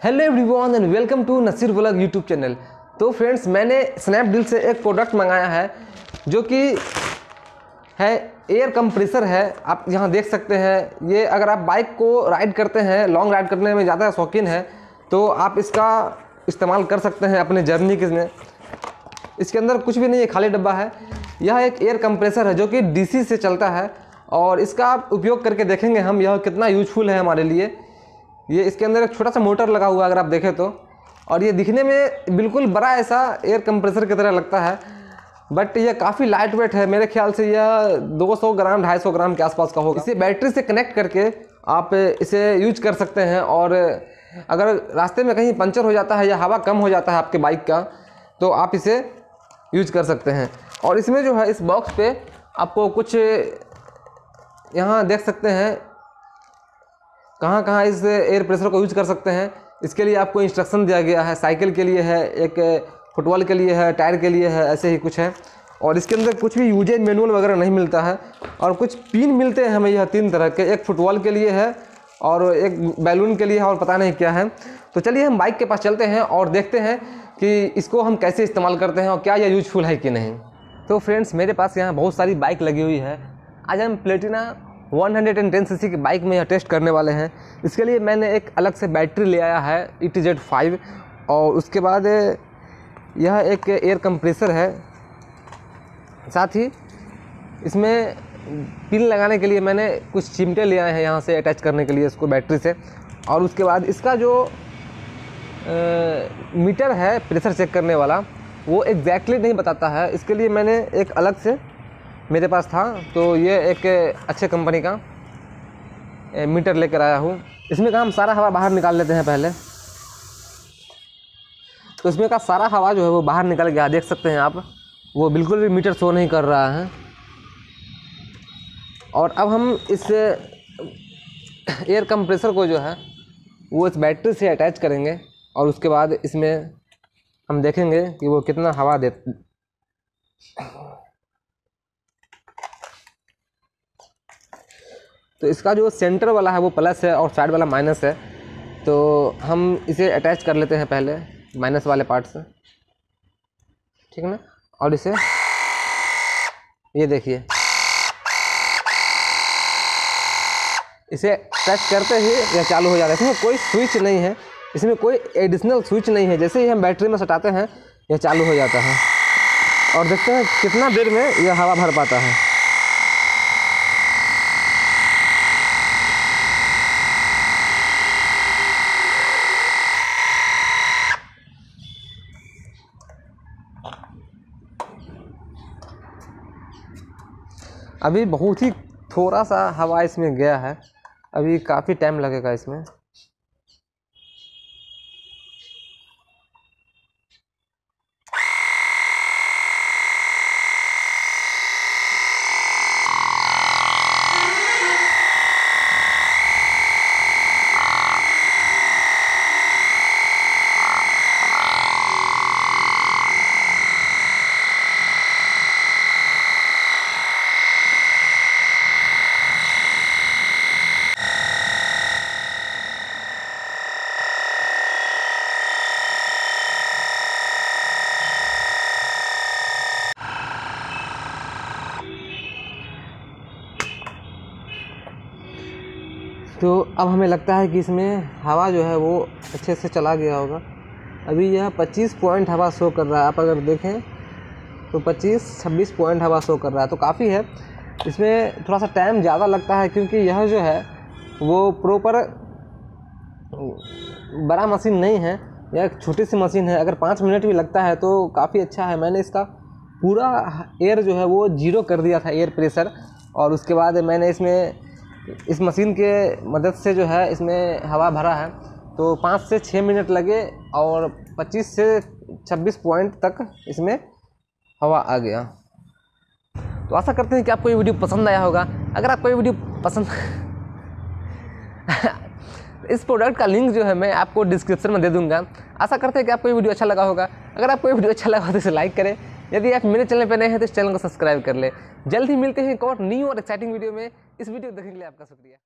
Hello everyone and welcome to Naseer vlog YouTube channel तो friends मैंने Snapdeal से एक प्रोडक्ट मंगाया है, जो कि है एयर कंप्रेसर है। आप यहाँ देख सकते हैं, ये अगर आप बाइक को राइड करते हैं लॉन्ग राइड करने में ज़्यादा शौकीन है तो आप इसका इस्तेमाल कर सकते हैं अपने जर्नी के में इसके अंदर कुछ भी नहीं है खाली डब्बा है। यह एक एयर कंप्रेसर है, जो कि डीसी से चलता है, और इसका आप उपयोग करके देखेंगे हम, यह कितना यूजफुल है हमारे लिए। ये इसके अंदर एक छोटा सा मोटर लगा हुआ है, अगर आप देखें तो। और ये दिखने में बिल्कुल बड़ा ऐसा एयर कंप्रेसर की तरह लगता है। बट ये काफ़ी लाइट वेट है। मेरे ख्याल से यह 200 ग्राम 250 ग्राम के आसपास का होगा। इसे बैटरी से कनेक्ट करके आप इसे यूज़ कर सकते हैं। और अगर रास्ते में कहीं पंचर हो जाता है या हवा कम हो जाता है आपके बाइक का तो आप इसे यूज़ कर सकते हैं। और इसमें जो है, इस बॉक्स पे आपको कुछ यहाँ देख सकते हैं। कहाँ कहाँ इस एयर प्रेशर को यूज़ कर सकते हैं? इसके लिए आपको इंस्ट्रक्शन दिया गया है। साइकिल के लिए है, एक फुटबॉल के लिए है टायर के लिए है, ऐसे ही कुछ है। और इसके अंदर कुछ भी यूजेज मैनुअल वगैरह नहीं मिलता है। और कुछ पिन मिलते हैं हमें यह तीन तरह के। एक फुटबॉल के लिए है और एक बैलून के लिए है और पता नहीं क्या है। तो चलिए हम बाइक के पास चलते हैं और देखते हैं कि इसको हम कैसे इस्तेमाल करते हैं और क्या यह यूजफुल है कि नहीं। तो फ्रेंड्स मेरे पास यहाँ बहुत सारी बाइक लगी हुई है। आज हम प्लेटिना 110 सीसी की बाइक में यह टेस्ट करने वाले हैं। इसके लिए मैंने एक अलग से बैटरी ले आया है ई टी जेड फाइव और उसके बाद यह एक एयर कंप्रेसर है। साथ ही इसमें पिन लगाने के लिए मैंने कुछ चिमटे ले आए हैं यहाँ से अटैच करने के लिए इसको बैटरी से। और उसके बाद इसका जो आ, मीटर है प्रेशर चेक करने वाला वो एग्जैक्टली exactly नहीं बताता है। इसके लिए मैंने एक अलग से मेरे पास था तो ये एक अच्छे कंपनी का मीटर लेकर आया हूँ। इसमें का हम सारा हवा बाहर निकाल लेते हैं पहले। तो इसमें का सारा हवा जो है वो बाहर निकल गया, देख सकते हैं आप। वो बिल्कुल भी मीटर शो नहीं कर रहा है। और अब हम इस एयर कंप्रेसर को जो है, वो इस बैटरी से अटैच करेंगे, और उसके बाद इसमें हम देखेंगे कि वो कितना हवा दे तो इसका जो सेंटर वाला है, वो प्लस है और साइड वाला माइनस है। तो हम इसे अटैच कर लेते हैं पहले माइनस वाले पार्ट से। ठीक है ना? और इसे, ये देखिए। इसे टच करते ही यह चालू हो जाता है। इसमें कोई स्विच नहीं है। इसमें कोई एडिशनल स्विच नहीं है। जैसे ही हम बैटरी में सटाते हैं, यह चालू हो जाता है। और देखते हैं कितना देर में यह हवा भर पाता है। अभी बहुत ही थोड़ा सा हवा इसमें गया है। अभी काफ़ी टाइम लगेगा इसमें। तो अब हमें लगता है कि इसमें हवा जो है वो अच्छे से चला गया होगा। अभी यह 25 पॉइंट हवा शो कर रहा है। आप अगर देखें तो 25 26 पॉइंट हवा शो कर रहा है। तो काफ़ी है। इसमें थोड़ा सा टाइम ज़्यादा लगता है क्योंकि यह जो है, वो प्रॉपर बड़ा मशीन नहीं है। यह एक छोटी सी मशीन है। अगर पाँच मिनट भी लगता है तो काफ़ी अच्छा है। मैंने इसका पूरा एयर जो है वो ज़ीरो कर दिया था एयर प्रेशर और उसके बाद मैंने इसमें इस मशीन के मदद से जो है, इसमें हवा भरा है। तो पाँच से छः मिनट लगे और पच्चीस से छब्बीस पॉइंट तक इसमें हवा आ गया। तो आशा करते हैं कि आपको ये वीडियो पसंद आया होगा। अगर आपको ये वीडियो पसंद इस प्रोडक्ट का लिंक जो है, मैं आपको डिस्क्रिप्शन में दे दूँगा। आशा करते हैं कि आपको ये वीडियो अच्छा लगा होगा। अगर आपको ये वीडियो अच्छा लगा हो तो इसे लाइक करें। यदि आप मेरे चैनल पर नए हैं तो इस चैनल को सब्सक्राइब कर ले। जल्द ही मिलते हैं एक और न्यू और एक्साइटिंग वीडियो में। इस वीडियो को देखने के लिए आपका शुक्रिया।